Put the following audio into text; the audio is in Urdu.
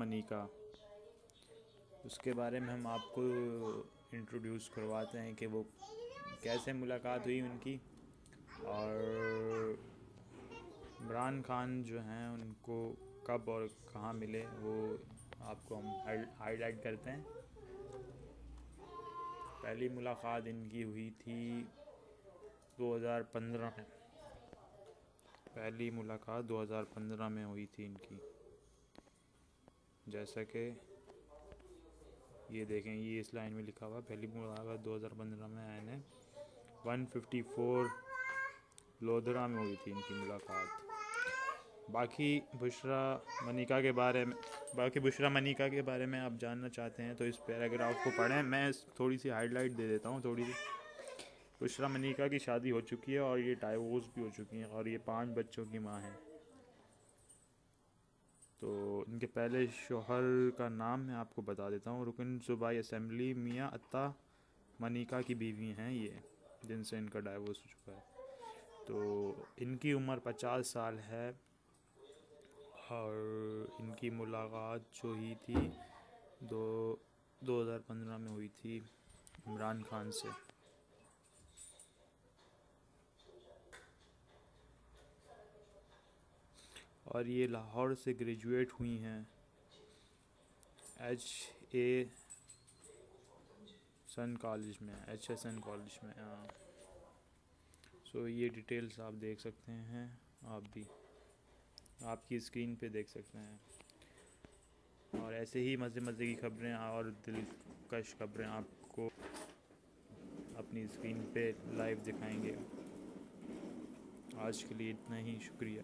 منیکا اس کے بارے میں ہم آپ کو انٹروڈیوس کرواتے ہیں کہ وہ کیسے ملاقات ہوئی ان کی۔ اور عمران خان جو ہیں، ان کو کب اور کہاں ملے، وہ آپ کو ہم ہائی لائٹ کرتے ہیں۔ پہلی ملاقات ان کی ہوئی تھی دو ہزار پندرہ میں۔ پہلی ملاقات دو ہزار پندرہ میں ہوئی تھی ان کی۔ جیسا کہ یہ دیکھیں، یہ اس لائن میں لکھا ہوا پہلی ملاقات دو ہزار پندرہ میں آئے ہیں ون ففٹی فور لودھرا میں ہوئی تھی ان کی ملاقات۔ باقی بشرا منیکا کے بارے میں، باقی بشرا منیکا کے بارے میں آپ جاننا چاہتے ہیں تو اس پیراگراف کو پڑھیں۔ میں تھوڑی سی ہائی لائٹ دے دیتا ہوں، تھوڑی سی۔ بشرا منیکا کی شادی ہو چکی ہے اور یہ ڈائیورس بھی ہو چکی ہیں اور یہ پانچ بچوں کی ماں ہیں۔ تو ان کے پہلے شوہر کا نام میں آپ کو بتا دیتا ہوں۔ رکن صوبائی اسمبلی میاں عطا منیکا کی بیوی ہیں یہ، جن سے ان کا ڈائیورس ہو چکا ہے۔ تو ان کی عمر پچاس سال ہے اور ان کی ملاقات جو ہی تھی دو دو ہزار پندرہ میں ہوئی تھی عمران خان سے۔ اور یہ لاہور سے گریجویٹ ہوئی ہیں۔ ایچ اے سن کالج میں ایچ اے سن کالج میں ہاں۔ سو یہ ڈیٹیلس آپ دیکھ سکتے ہیں، آپ بھی۔ آپ کی اسکرین پہ دیکھ سکتے ہیں۔ اور ایسے ہی مزے مزے کی خبریں اور دلکش خبریں آپ کو اپنی اسکرین پہ لائیو دکھائیں گے۔ آج کے لیے اتنا ہی، شکریہ۔